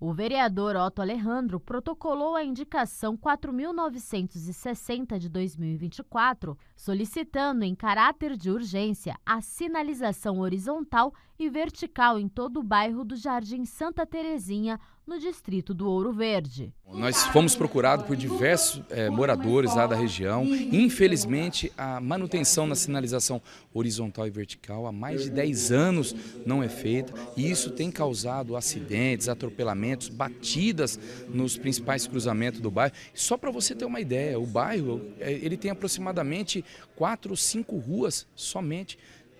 O vereador Otto Alejandro protocolou a indicação 4.960 de 2024, solicitando em caráter de urgência a sinalização horizontal e vertical em todo o bairro do Jardim Santa Terezinha, no distrito do Ouro Verde. Nós fomos procurados por diversos é, moradores lá da região. Infelizmente, a manutenção na sinalização horizontal e vertical há mais de 10 anos não é feita e isso tem causado acidentes, atropelamentos, batidas nos principais cruzamentos do bairro. Só para você ter uma ideia, o bairro é, ele tem aproximadamente quatro ou cinco ruas somente.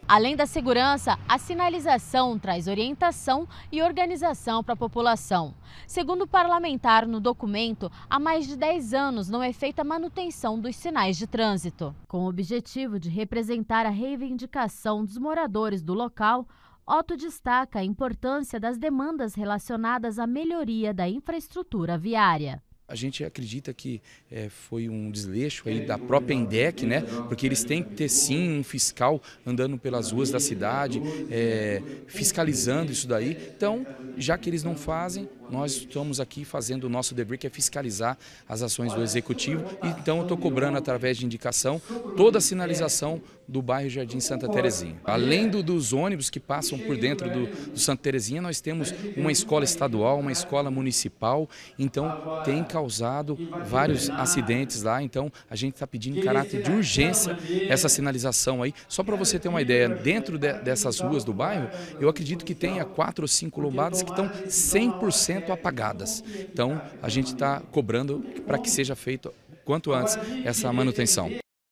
Além da segurança, a sinalização traz orientação e organização para a população. Segundo o parlamentar no documento, há mais de 10 anos não é feita manutenção dos sinais de trânsito. Com o objetivo de representar a reivindicação dos moradores do local, Otto destaca a importância das demandas relacionadas à melhoria da infraestrutura viária. A gente acredita que é, foi um desleixo aí da própria INDEC, né? Porque eles têm que ter sim um fiscal andando pelas ruas da cidade, é, fiscalizando isso daí. Então, já que eles não fazem, nós estamos aqui fazendo o nosso dever, que é fiscalizar as ações do Executivo. Então, eu estou cobrando, através de indicação, toda a sinalização do bairro Jardim Santa Terezinha. Além do, dos ônibus que passam por dentro do, do Santa Terezinha, nós temos uma escola estadual, uma escola municipal. Então, tem que causado vários acidentes lá, então a gente está pedindo em caráter de urgência essa sinalização aí. Só para você ter uma ideia, dentro de, dessas ruas do bairro, eu acredito que tenha quatro ou cinco lombadas que estão 100% apagadas. Então a gente está cobrando para que seja feito quanto antes essa manutenção.